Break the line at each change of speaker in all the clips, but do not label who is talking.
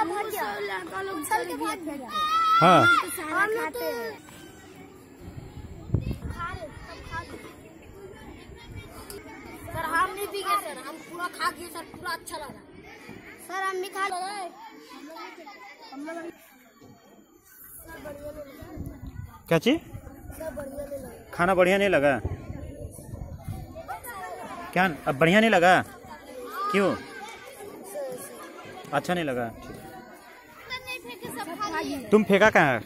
लड़का भाग गया लड़का लोग चल के भाग गया
हाँ।
हम लोग तो खा रहे सब खा रहे सर हम नहीं पी गए सर। हम पूरा खा गए सर पूरा अच्छा लगा। सर हम भी खा रहे
क्या चीज़? खाना बढ़िया नहीं लगा। क्या अब बढ़िया नहीं लगा? क्यों? अच्छा नहीं लगा।
खा लिए
तुम फेंका कहाँ है?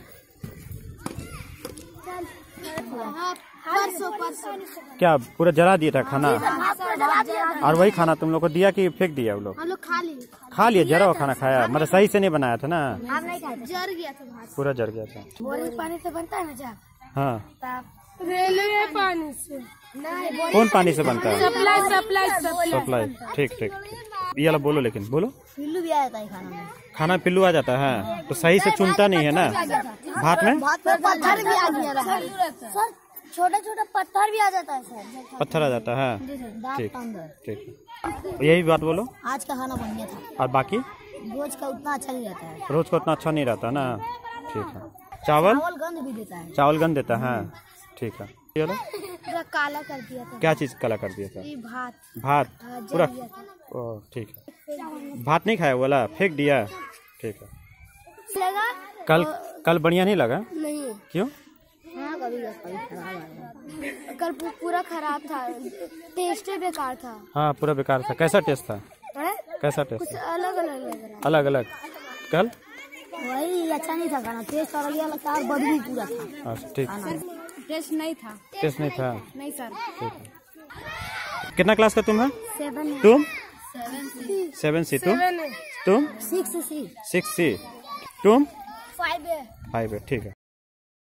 क्या पूरा जला दिया था खाना। और वही खाना तुम लोग को दिया कि फेंक दिया वो लोग?
खा
लिया जरा हुआ खाना खाया। मतलब सही से नहीं बनाया था ना?
जर गया था
पूरा जल गया था।
बोरिंग पानी से बनता है। ना
हाँ
रेलवे पानी से
कौन पानी से बनता है?
सप्लाई सप्लाई सप्लाई
सप्लाई ठीक ठीक। ये वाला बोलो लेकिन बोलो।
पिल्लू भी आ जाता है खाना में।
खाना पिल्लू आ जाता है तो सही से चुनता नहीं है ना? भात में?
पत्थर भी आ गया सर छोटा छोटा पत्थर भी आ जाता है सर।
पत्थर आ जाता है। ठीक ठीक। यही बात बोलो।
आज का खाना बन गया था।
और बाकी?
रोज का उतना अच्छा नहीं रहता है।
रोज का उतना अच्छा नहीं रहता ना? ठीक है। चावल?
चावल गंद भी देता है।
चावल गन देता है। ठीक है।
काला कर दिया था।
क्या चीज़ काला कर दिया था?
भात।
भात?
हाँ,
पूरा ठीक है। भात नहीं खाया वाला? फेंक दिया। ठीक है।
लगा?
कल कल बढ़िया नहीं लगा?
नहीं।
क्यों?
हाँ कभी कभी कल पूरा खराब था। टेस्ट बेकार था।
हाँ पूरा बेकार था। कैसा टेस्ट था?
हैं?
कैसा टेस्ट
अलग अलग लग रहा
अलग अलग। कल?
वही अच्छा नहीं था खाना। टेस्ट अलग अलग था बदबू पूरा था।
अच्छा ठीक।
टेस्ट नहीं था।
टेस्ट नहीं था।
नहीं सर।
कितना क्लास का तुम है?
सेवन
तुम?
सेवन
सेवन सी तुम? तुम?
सिक्स सी
सिक्स सी तुम?
फाइव
फाइव ठीक है।